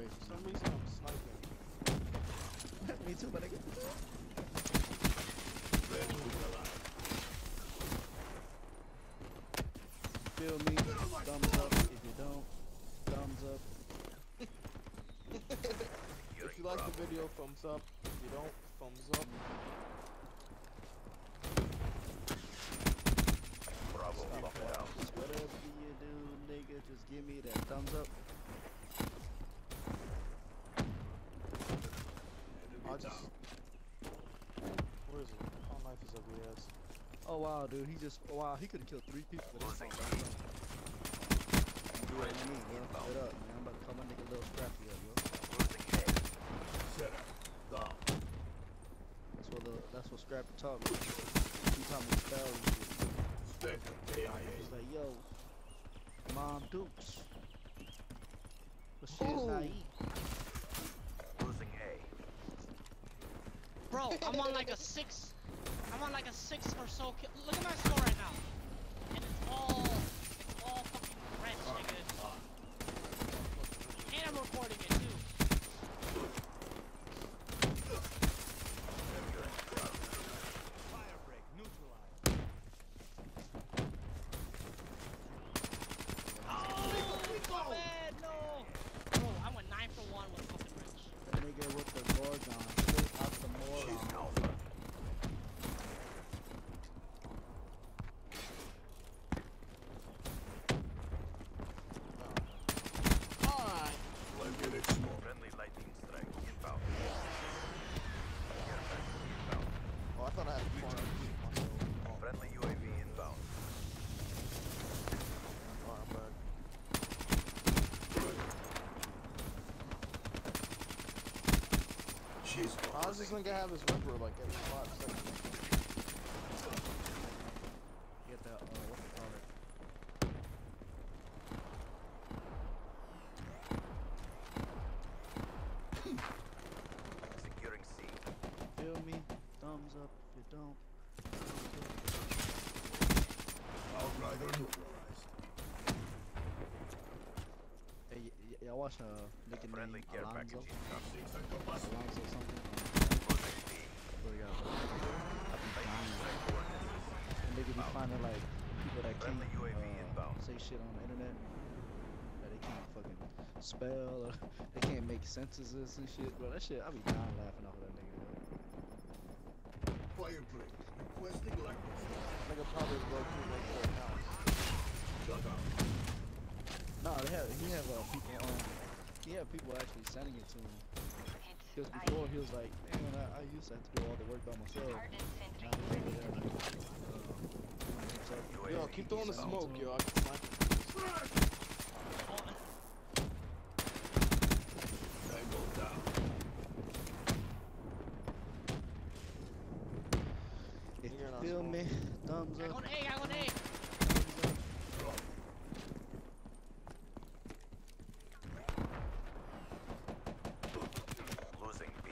gracious. For some reason, I'm sniping. Me too, but I get Feel me? Thumbs up. If you don't, thumbs up. If you like the video, thumbs up. If you don't, thumbs up. Bravo, Stop locked that. down. Just whatever you do, nigga, just give me that thumbs up. I just. Where is it? Oh, knife is ugly ass. Oh wow, dude, he just oh, wow, he could have killed three people with this Losing phone. Do what you need, bro. Shut up, man. I'm about to call my nigga Lil Scrappy up, bro. Losing up. That's what Lil, that's what Scrappy taught me. He taught me spells and shit. He's like, yo, Mom Dukes. But shit is not eat. Losing A. I'm on like a six. I'm on like a six or so. Look at my score right now, and it's all, it's all fucking red, nigga. And I'm recording it too. Oh, my bad, no. Bro, I went nine for one with fucking Rich. That nigga with the Gorgon, straight out the Chasing moron. Alpha. Alright. Like it smoke. Friendly lightning strike inbound. Care package inbound. Oh, I thought I had a corner. Oh, Friendly UAV inbound. alright, I'm back. She's How does this nigga have his Reaper like every five seconds? Get that, uh, what you call it? Securing C. Feel me? Thumbs up if you don't. Outrider neutralized. Hey, y- y- y'all watch a nigga Friendly named care Alonzo? package incoming. Six. Alonzo something? Losing B. Where you at? I be Lightning dying. strike coordinates. And nigga be finding like people that can't uh, say shit on the internet. That they can't fucking spell or they can't make sentences and shit. Bro, that shit, I be dying laughing off of that nigga. Bro. Fireplay. Requesting likeness. Nigga probably broke through right there now. Shut down. No, they have he have uh, people um he have people actually sending it to him. Because before he was like, man, I, I used to have to do all the work by myself. Now he's like, uh, doing it himself. Yo, keep throwing the Sound smoke, to yo. him. I can snipe him. Tango down. If You're you not feel small. me, thumbs I up. got an A, I got an A. Drop. Losing B.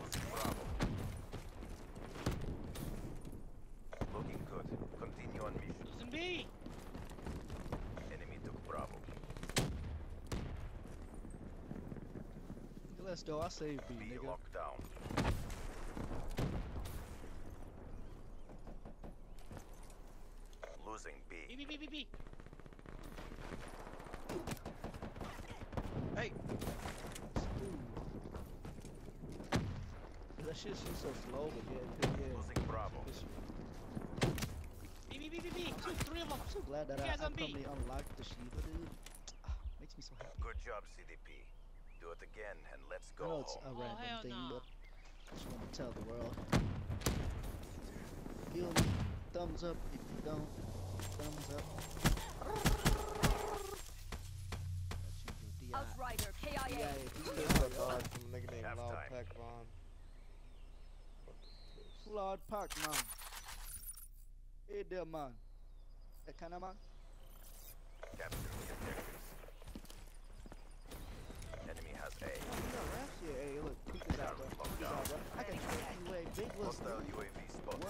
Losing Bravo. Looking good. Continue on mission. Losing B. Enemy took Bravo. Let's go. I saved B, B nigga. locked down. Losing B, B. B, B, B, B. Hey. That shit she's so slow, but yeah, good, yeah. Losing Bravo. It's- B, B, B, B, B. Two, three of them. I'm so glad that I, I probably unlocked the Sheiva, dude. Ah, Makes me so happy. Good job, CDP. Do it again and let's go. I know go it's a home. Oh, random hell thing, no. but I just want to tell the world. Feel me? Thumbs up if you don't. Thumbs up. That's you, D.I. Outrider, KIA. if you This is me. died from a nigga named Loud Halftime. Pack Lord Park, man. Hey there, man. Hey, can I, man? Capture the objectives. Enemy has A. Oh, no, hey, look, peek this out, bro. Peek this out, bro. I can shoot you a big list. Hostile UAV. What?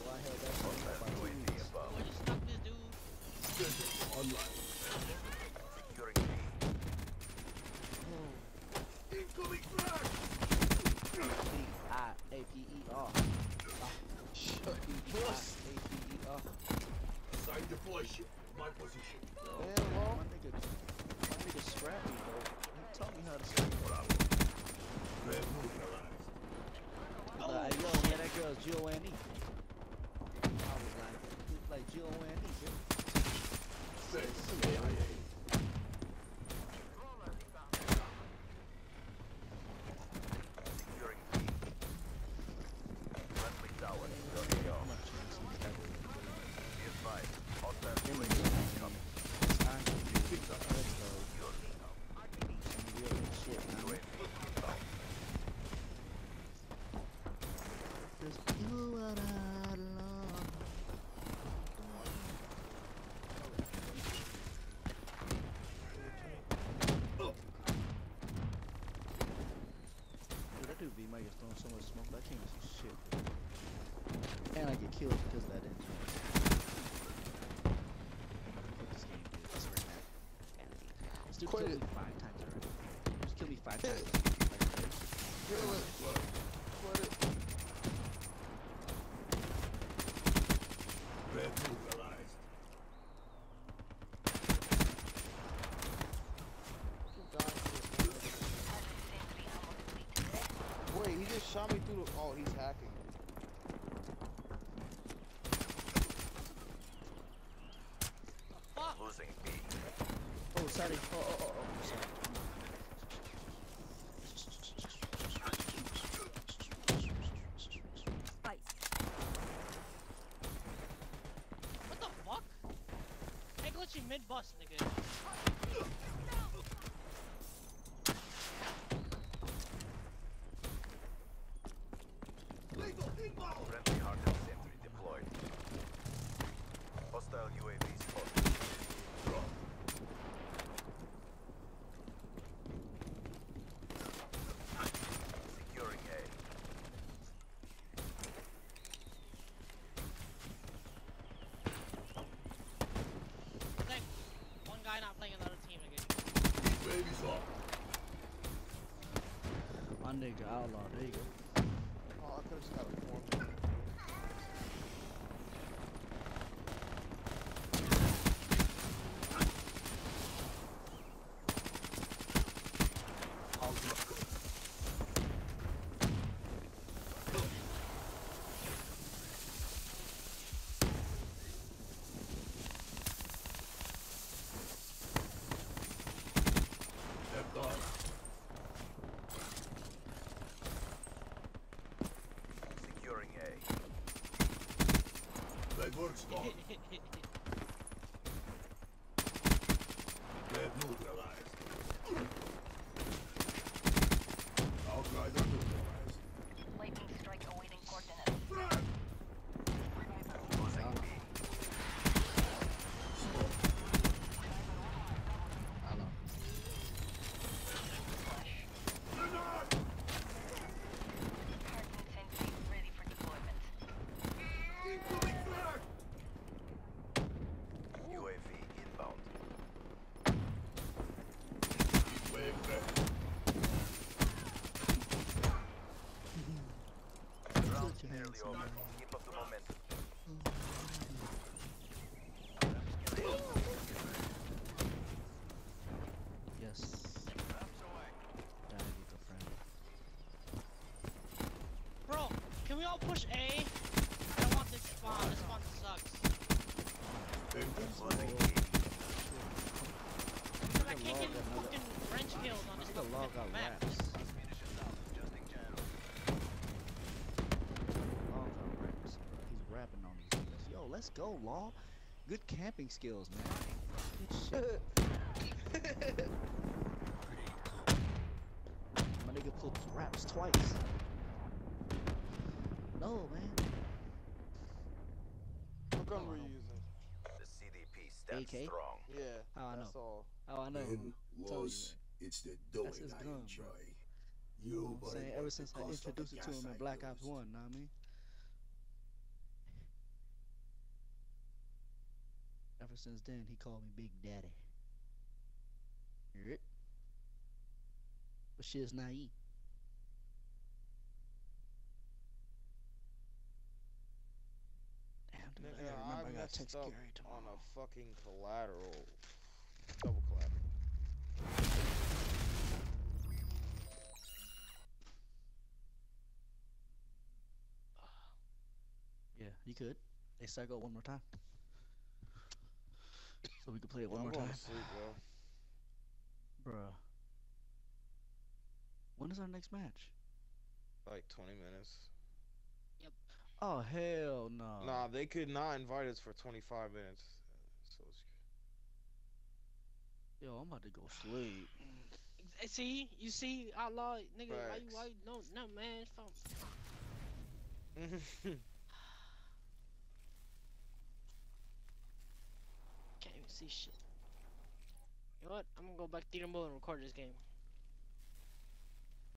Well, I that Hostile UAV above. Would you stop this dude? Online. Securing B. Oh. Incoming crash! Shut. A-P-E-R. Assign deployment. My position. Damn, bro. My nigga, my nigga Scrappy, bro. He taught me how to scrap. Red neutralized. Like, yo, that girl's Joanne. I was like, like Joanne, bitch. Six. AIA. Securing B. Friendly tower in your AO. I'm not trying to see that. Be advised. Hostile Them UAV niggas incoming. Time to do it. Let's go. Secure now. Some real shit, man. UAV inbound. Just you what I love. Dude, that dude be making throwing so much smoke, I can't see shit. I get killed because of that engine. Fuck this game, dude. I swear to God. This dude Quit killed it. me five times already. Just killed me five times. Kill it. Put it. Red neutralized. Keep dying to this one. Wait, he just shot me through the. Oh, he's hacking. Fuck! Losing B. sorry. Oh, oh, oh, oh, sorry. What the fuck? Hey, glitchy mid bus, nigga. Lethal inbound. Friendly hardened sentry deployed. Hostile UAV spotted. Securing A. Thank one guy not playing another team again. Baby's off. My nigga outlaw, there you go. Oh, I could have just got a form. gone. push A? I don't want this spawn. This spawn sucks. Because I can't get fucking French kills on this log fucking map. raps. Log out raps. He's rapping on these niggas. Yo, let's go, Law. Good camping skills, man. Good shit. My nigga pulled raps twice. No, man. What gun were you oh, using? The CDP stands AK? strong. Yeah. How I that's know? all. Oh, I know. Win, I'm you, it's the That's doing his I gun, bro. enjoy. You You, know what I'm saying? Ever since I cost of the introduced it to him in I Black Ops used. 1, know what I mean? Ever since then, he called me Big Daddy. Hear it? But shit's naive. Up Gary on a fucking collateral. Double collateral. Yeah, you could. Hey, Psycho, one more time. So we could play it one I'm more time. sleep, bro. Bruh. When is our next match? Like 20 minutes. Oh, hell no. Nah, they could not invite us for 25 minutes. So Yo, I'm about to go sleep. See, you see, outlaw nigga. Why you, Facts. why you, no, no, man. Fuck. Can't even see shit. You know what? I'm gonna go back to the mode and record this game.